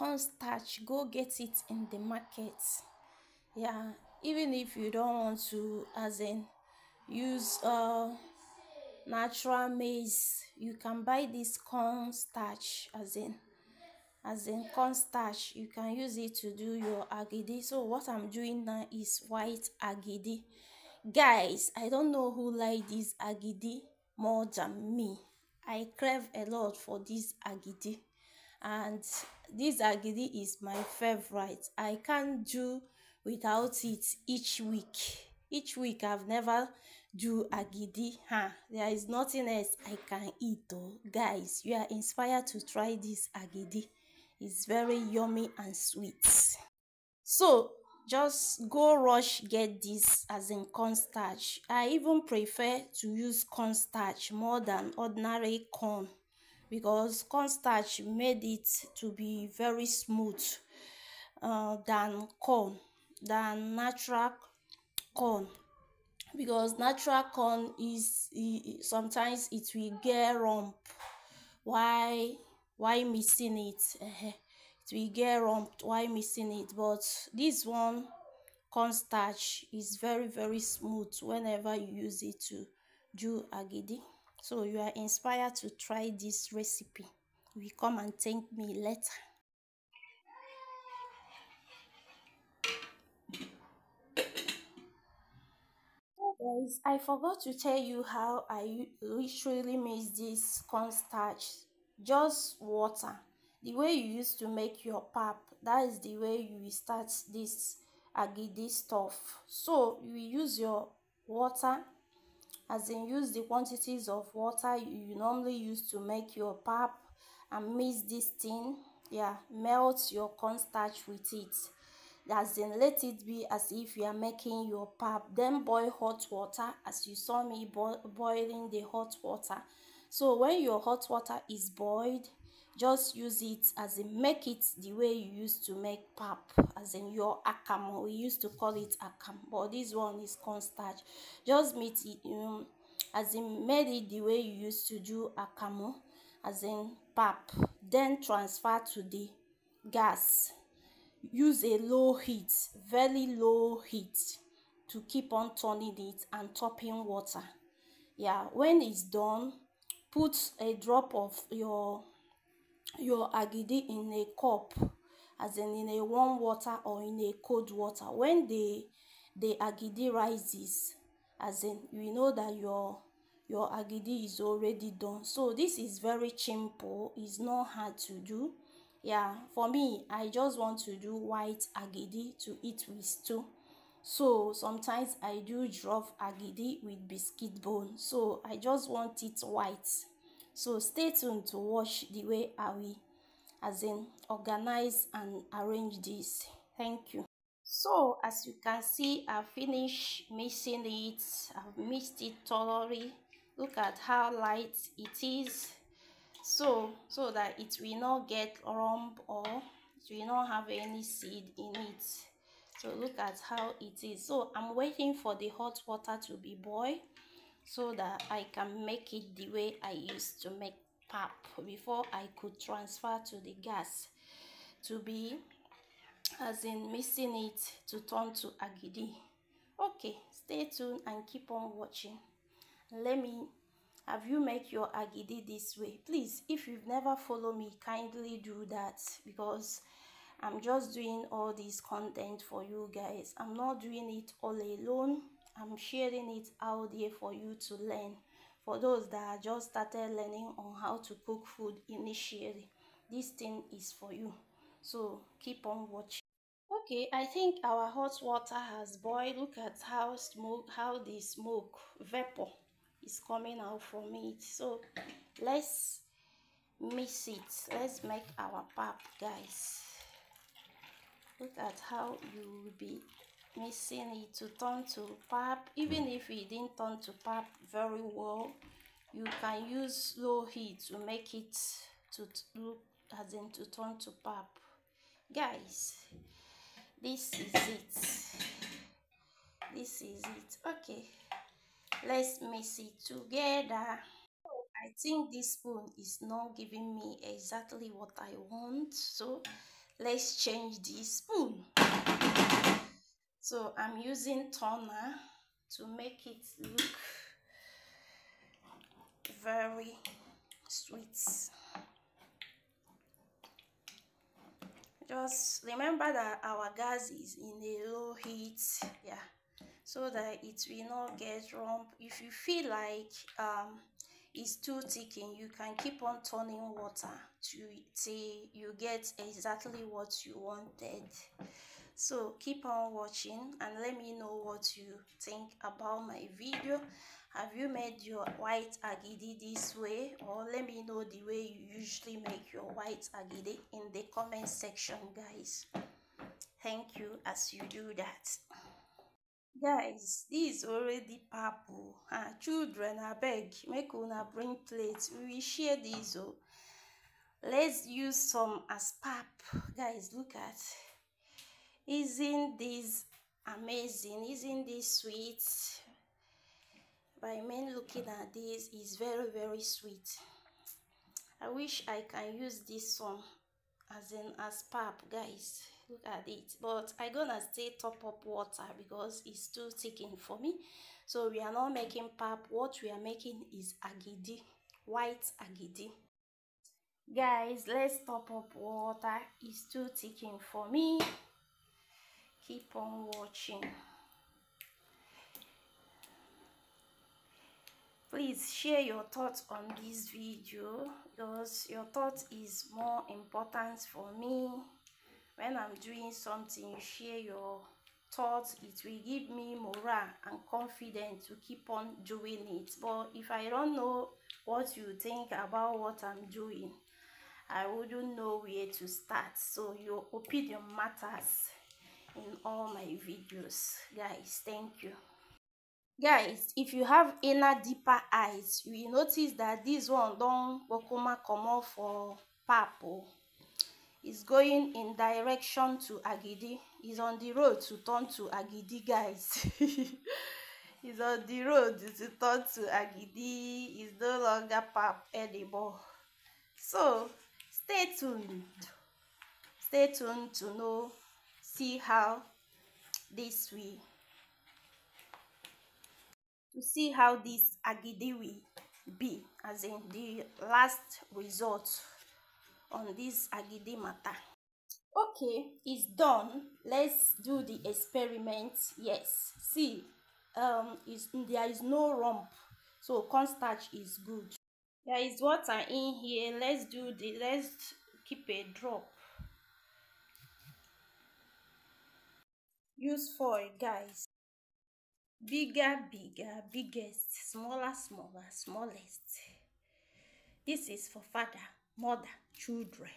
Cornstarch go get it in the market. Yeah even if you don't want to as in use uh natural maize you can buy this cornstarch as in as in cornstarch you can use it to do your agidi. So what i'm doing now is white agidi. Guys i don't know who like this agidi more than me. I crave a lot for this agidi. And this agidi is my favorite. I can't do without it each week. Each week i've never do agidi. Huh there is nothing else i can eat though. Guys you are inspired to try this agidi. It's very yummy and sweet. So just go rush get this as in cornstarch. I even prefer to use cornstarch more than ordinary corn because cornstarch made it to be very smooth uh, than corn than natural corn. Because natural corn is sometimes it will get rump. Why why missing it? It will get rump why missing it. But this one cornstarch is very very smooth whenever you use it to do agidi so you are inspired to try this recipe. You will come and thank me later. Guys i forgot to tell you how i literally mix this cornstarch just water. The way you used to make your pap that is the way you start this agidi stuff. So you use your water as in use the quantities of water you normally use to make your pap and mix this thing yeah melt your cornstarch with it. As in let it be as if you are making your pap. Then boil hot water as you saw me bo boiling the hot water. So when your hot water is boiled just use it as in make it the way you used to make pap as in your akam we used to call it akam but this one is cornstarch just meet it um, as in made it the way you used to do akamu as in pap. Then transfer to the gas. Use a low heat very low heat to keep on turning it and topping water. Yeah when it's done put a drop of your your agidi in a cup as in in a warm water or in a cold water. When the the agidi rises as in you know that your your agidi is already done. So this is very simple. It's not hard to do. Yeah for me i just want to do white agidi to eat with stew. So sometimes i do drop agidi with biscuit bone. So i just want it white so stay tuned to watch the way i will as in organize and arrange this. Thank you. So as you can see i finished mixing it. I've mixed it thoroughly. Look at how light it is. So so that it will not get lump or it will not have any seed in it. So look at how it is. So i'm waiting for the hot water to be boiled so that i can make it the way i used to make pap before i could transfer to the gas to be as in mixing it to turn to agidi. Okay stay tuned and keep on watching. Let me have you make your agidi this way? Please if you've never followed me kindly do that because i'm just doing all this content for you guys. I'm not doing it all alone i'm sharing it out there for you to learn. For those that just started learning on how to cook food initially this thing is for you. So keep on watching. Okay i think our hot water has boiled. Look at how smoke how the smoke vapor is coming out from it. So let's mix it. Let's make our pap guys. Look at how you will be mixing it to turn to pap. Even if it didn't turn to pap very well you can use low heat to make it to look as in to turn to pap. Guys this is it. This is it. Okay let's mix it together. I think this spoon is not giving me exactly what i want so let's change the spoon so i'm using toner to make it look very sweet. Just remember that our gas is in a low heat yeah so that it will not get rump. If you feel like um it's too thickened you can keep on turning water to till you get exactly what you wanted so keep on watching and let me know what you think about my video. Have you made your white agidi this way? Or let me know the way you usually make your white agidi in the comment section guys. Thank you as you do that. Guys this is already purple. Ah children abeg make una bring plate we share this oh. Let's use some as pap guys look at isn't this amazing? Isn't this sweet? By men looking at this is very very sweet. I wish i can use this one as in as pap guys. Look at it. But i gonna stay top up water because it's too thickened for me. So we are not making pap. What we are making is agidi white agidi. Guys let's top up water. It's too thickened for me keep on watching. Please share your thoughts on this video because your thought is more important for me. When i'm doing something share your thoughts. It will give me morale and confidence to keep on doing it. But if i don't know what you think about what i'm doing i wouldn't know where to start. So your opinion matters in all my videos. Guys thank you. Guys if you have inner deeper eyes you will notice that this one don kpokoma comot for pap o. Is going in direction to agidi. Is on the road to turn to agidi guys. Is on the road to turn to agidi. Is no longer pap anymore. So stay tuned. Stay tuned to know see how this will to see how this agidi will be as in the last result on this agidi matter. Okay it's done. Let's do the experiment. Yes see um is there is no rump so cornstarch is good. There is water in here. Let's do the let's keep a drop use foil guys bigger bigger biggest smaller smaller smallest. This is for father mother children